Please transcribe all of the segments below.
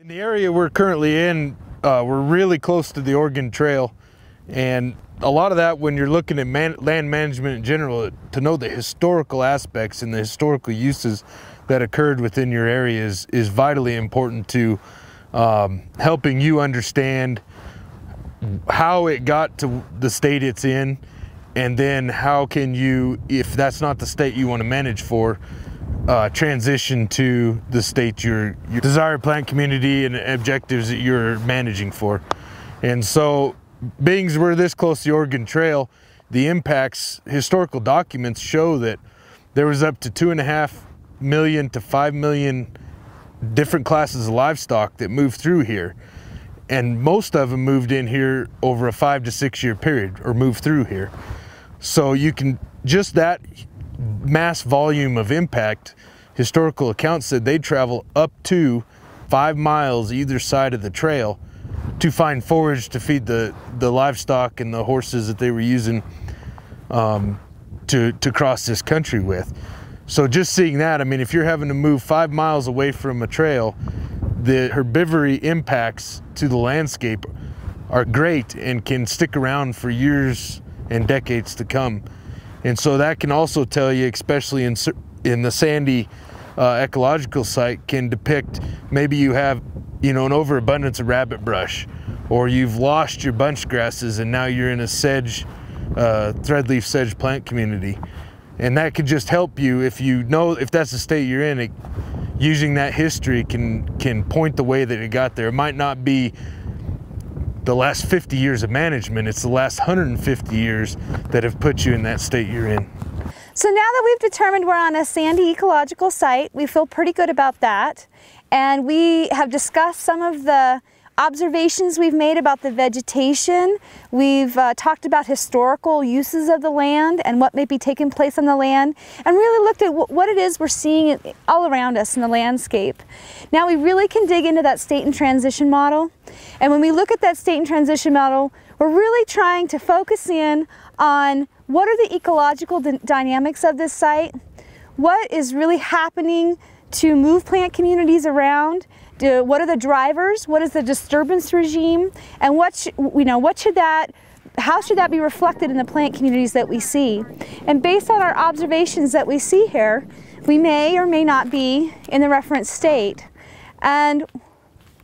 In the area we're currently in, uh, we're really close to the Oregon Trail, and a lot of that when you're looking at man land management in general, to know the historical aspects and the historical uses that occurred within your area is, is vitally important to um, helping you understand how it got to the state it's in, and then how can you, if that's not the state you want to manage for, uh, transition to the state your, your desired plant community and objectives that you're managing for. And so being we're this close to the Oregon Trail, the impacts, historical documents show that there was up to two and a half million to five million different classes of livestock that moved through here. And most of them moved in here over a five to six year period or moved through here. So you can, just that mass volume of impact, historical accounts said they travel up to five miles either side of the trail to find forage to feed the, the livestock and the horses that they were using um, to, to cross this country with. So just seeing that, I mean, if you're having to move five miles away from a trail, the herbivory impacts to the landscape are great and can stick around for years and decades to come. And so that can also tell you, especially in, in the sandy uh, ecological site, can depict maybe you have, you know, an overabundance of rabbit brush, or you've lost your bunch grasses and now you're in a sedge, uh, threadleaf sedge plant community. And that could just help you if you know, if that's the state you're in, it, using that history can, can point the way that it got there. It might not be the last 50 years of management, it's the last 150 years that have put you in that state you're in. So now that we've determined we're on a sandy ecological site, we feel pretty good about that. And we have discussed some of the observations we've made about the vegetation. We've uh, talked about historical uses of the land and what may be taking place on the land and really looked at what it is we're seeing all around us in the landscape. Now we really can dig into that state and transition model. And when we look at that state and transition model, we're really trying to focus in on what are the ecological dynamics of this site, what is really happening to move plant communities around, do, what are the drivers? What is the disturbance regime? And what, sh you know, what should that, how should that be reflected in the plant communities that we see? And based on our observations that we see here, we may or may not be in the reference state. And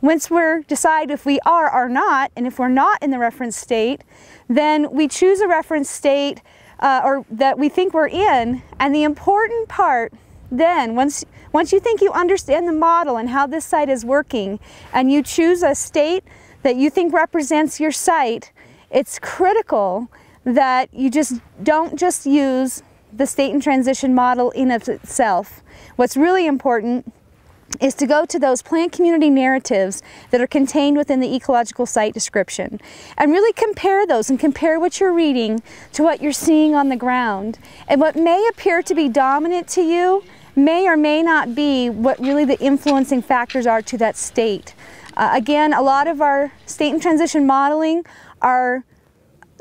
once we decide if we are or not, and if we're not in the reference state, then we choose a reference state uh, or that we think we're in. And the important part then, once, once you think you understand the model and how this site is working, and you choose a state that you think represents your site, it's critical that you just don't just use the state and transition model in of itself. What's really important is to go to those plant community narratives that are contained within the ecological site description and really compare those and compare what you're reading to what you're seeing on the ground. And what may appear to be dominant to you may or may not be what really the influencing factors are to that state. Uh, again, a lot of our state and transition modeling are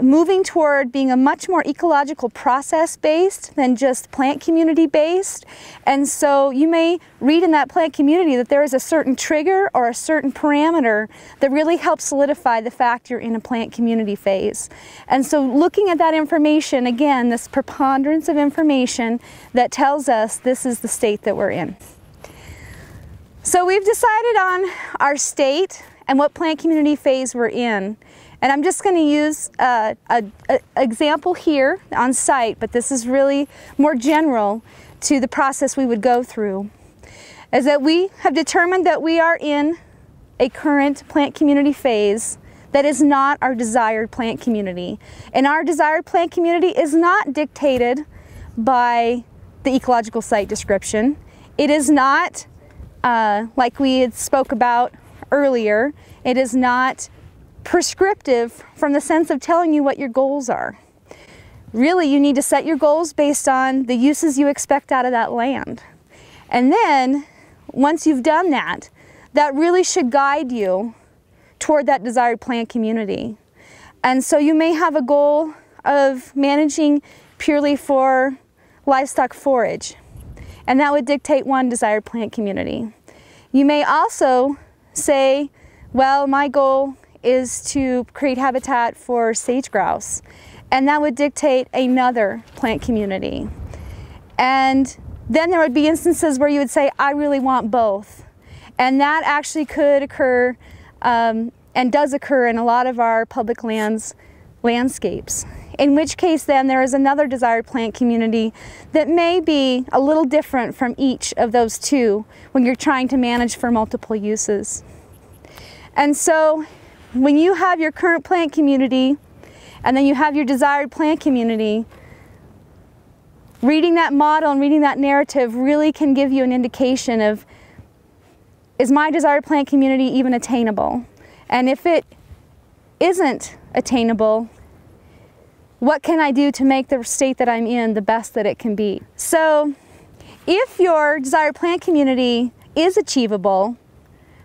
moving toward being a much more ecological process based than just plant community based. And so you may read in that plant community that there is a certain trigger or a certain parameter that really helps solidify the fact you're in a plant community phase. And so looking at that information, again, this preponderance of information that tells us this is the state that we're in. So we've decided on our state and what plant community phase we're in. And I'm just going to use uh, an example here on site, but this is really more general to the process we would go through, is that we have determined that we are in a current plant community phase that is not our desired plant community. And our desired plant community is not dictated by the ecological site description. It is not, uh, like we had spoke about earlier, it is not prescriptive from the sense of telling you what your goals are. Really, you need to set your goals based on the uses you expect out of that land. And then, once you've done that, that really should guide you toward that desired plant community. And so you may have a goal of managing purely for livestock forage, and that would dictate one desired plant community. You may also say, well, my goal is to create habitat for sage grouse. And that would dictate another plant community. And then there would be instances where you would say, I really want both. And that actually could occur um, and does occur in a lot of our public lands landscapes. In which case then there is another desired plant community that may be a little different from each of those two when you're trying to manage for multiple uses. And so when you have your current plant community and then you have your desired plant community, reading that model and reading that narrative really can give you an indication of is my desired plant community even attainable? And if it isn't attainable, what can I do to make the state that I'm in the best that it can be? So if your desired plant community is achievable,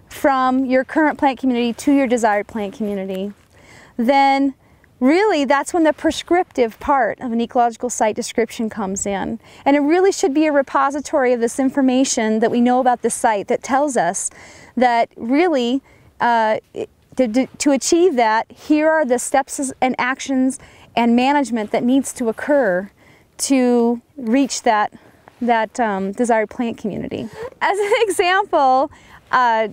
from your current plant community to your desired plant community, then really that's when the prescriptive part of an ecological site description comes in. And it really should be a repository of this information that we know about the site that tells us that really uh, to, to achieve that, here are the steps and actions and management that needs to occur to reach that, that um, desired plant community. As an example, uh,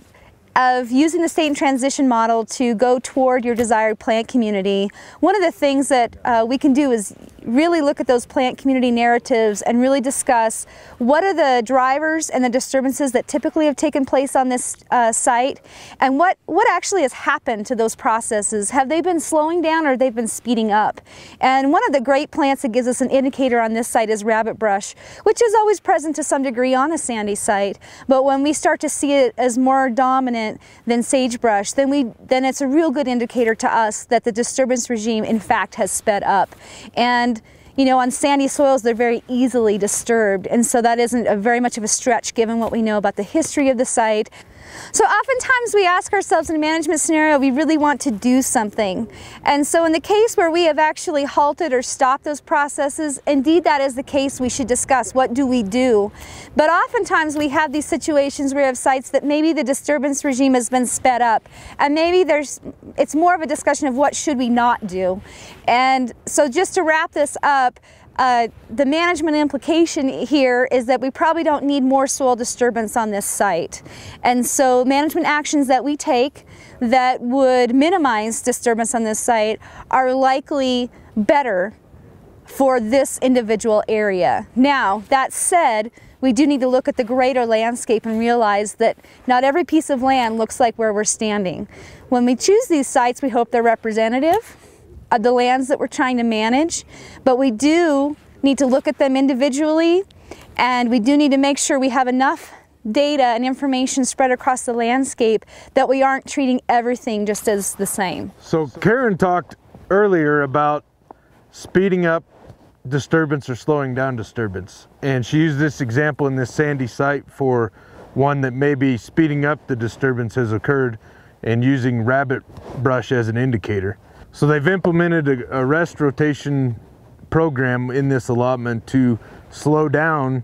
of using the state and transition model to go toward your desired plant community, one of the things that uh, we can do is really look at those plant community narratives and really discuss what are the drivers and the disturbances that typically have taken place on this uh, site and what, what actually has happened to those processes. Have they been slowing down or they've been speeding up? And one of the great plants that gives us an indicator on this site is rabbit brush, which is always present to some degree on a sandy site. But when we start to see it as more dominant than sagebrush, then, we, then it's a real good indicator to us that the disturbance regime in fact has sped up. And you know, on sandy soils, they're very easily disturbed. And so that isn't a very much of a stretch given what we know about the history of the site. So oftentimes we ask ourselves in a management scenario, we really want to do something. And so in the case where we have actually halted or stopped those processes, indeed that is the case we should discuss. What do we do? But oftentimes we have these situations where we have sites that maybe the disturbance regime has been sped up and maybe there's, it's more of a discussion of what should we not do. And so just to wrap this up, uh, the management implication here is that we probably don't need more soil disturbance on this site. And so management actions that we take that would minimize disturbance on this site are likely better for this individual area. Now, that said, we do need to look at the greater landscape and realize that not every piece of land looks like where we're standing. When we choose these sites, we hope they're representative uh, the lands that we're trying to manage, but we do need to look at them individually and we do need to make sure we have enough data and information spread across the landscape that we aren't treating everything just as the same. So Karen talked earlier about speeding up disturbance or slowing down disturbance. And she used this example in this sandy site for one that maybe speeding up the disturbance has occurred and using rabbit brush as an indicator. So they've implemented a, a rest rotation program in this allotment to slow down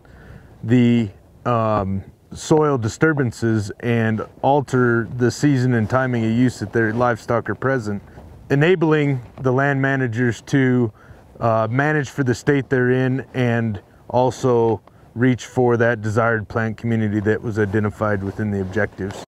the um, soil disturbances and alter the season and timing of use that their livestock are present, enabling the land managers to uh, manage for the state they're in and also reach for that desired plant community that was identified within the objectives.